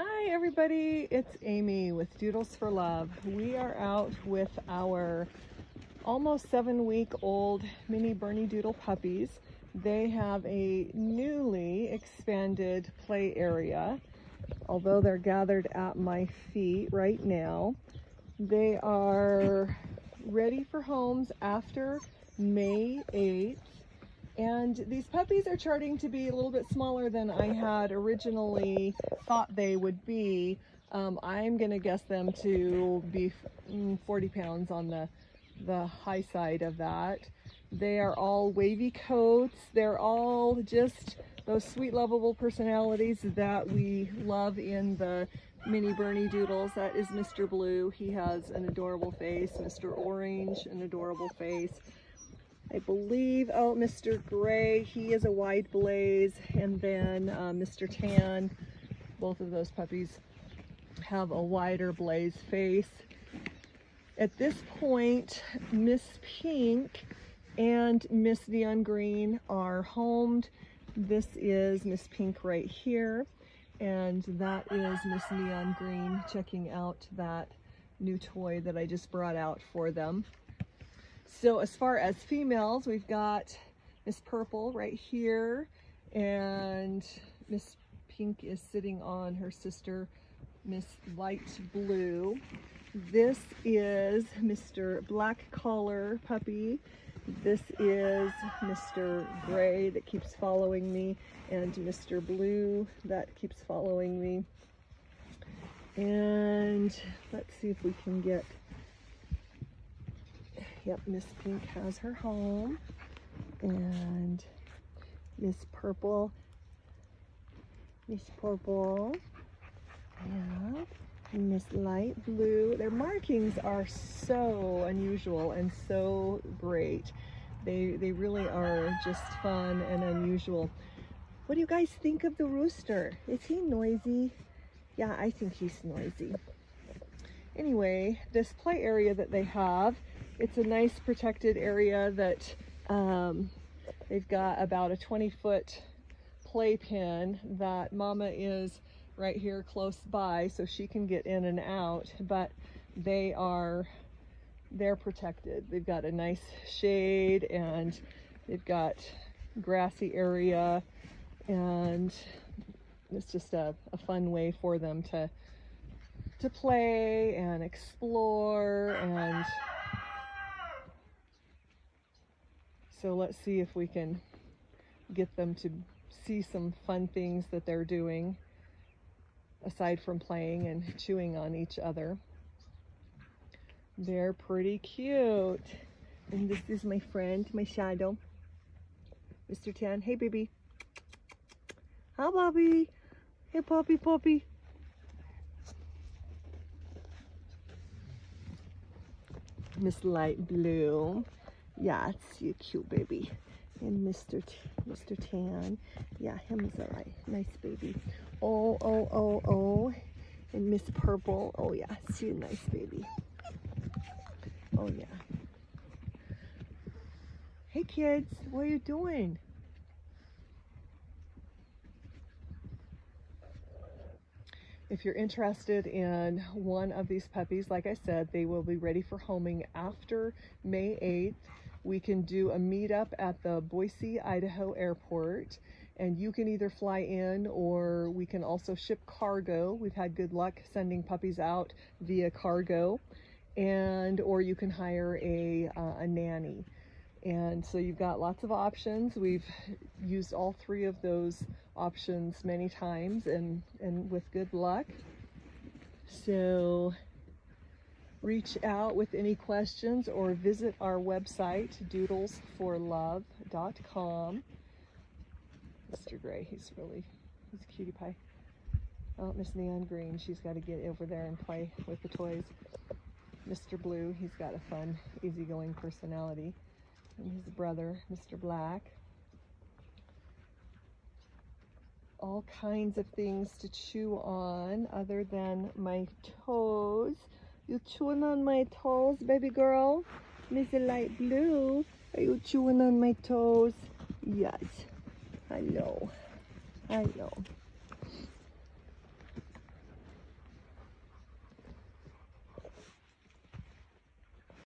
Hi everybody, it's Amy with Doodles for Love. We are out with our almost seven week old mini Bernedoodle puppies. They have a newly expanded play area, although they're gathered at my feet right now. They are ready for homes after May 8th. And these puppies are charting to be a little bit smaller than I had originally thought they would be. Um, I'm going to guess them to be mm, 40 pounds on the, the high side of that. They are all wavy coats. They're all just those sweet, lovable personalities that we love in the mini Bernedoodles. That is Mr. Blue. He has an adorable face. Mr. Orange, an adorable face. I believe, oh, Mr. Gray, he is a wide blaze, and then uh, Mr. Tan, both of those puppies have a wider blaze face. At this point, Miss Pink and Miss Neon Green are homed. This is Miss Pink right here, and that is Miss Neon Green checking out that new toy that I just brought out for them. So as far as females, we've got Miss Purple right here and Miss Pink is sitting on her sister, Miss Light Blue. This is Mr. Black Collar Puppy. This is Mr. Gray that keeps following me and Mr. Blue that keeps following me. And let's see if we can get Yep, Miss Pink has her home. And Miss Purple, Miss Purple, and Miss Light Blue. Their markings are so unusual and so great. They, they really are just fun and unusual. What do you guys think of the rooster? Is he noisy? Yeah, I think he's noisy. Anyway, this play area that they have it's a nice protected area that um, they've got about a 20 foot playpen that mama is right here close by so she can get in and out but they are they're protected. They've got a nice shade and they've got grassy area and it's just a, a fun way for them to to play and explore and So let's see if we can get them to see some fun things that they're doing aside from playing and chewing on each other. They're pretty cute. And this is my friend, my shadow, Mr. Tan. Hey, baby. Hi, Bobby. Hey, Poppy, Poppy. Miss Light Blue. Yeah, it's you cute baby. And Mr. T Mr. Tan. Yeah, him is a nice baby. Oh, oh, oh, oh. And Miss Purple. Oh, yeah, she's a nice baby. Oh, yeah. Hey, kids. What are you doing? If you're interested in one of these puppies, like I said, they will be ready for homing after May 8th we can do a meetup at the Boise, Idaho airport and you can either fly in or we can also ship cargo. We've had good luck sending puppies out via cargo and or you can hire a, uh, a nanny. And so you've got lots of options. We've used all three of those options many times and, and with good luck. So reach out with any questions or visit our website, doodlesforlove.com. Mr. Gray, he's really, he's a cutie pie. Oh, Miss Neon Green, she's got to get over there and play with the toys. Mr. Blue, he's got a fun, easygoing personality. And his brother, Mr. Black. All kinds of things to chew on other than my toes. You chewing on my toes, baby girl? Miss Light Blue, are you chewing on my toes? Yes, I know. I know.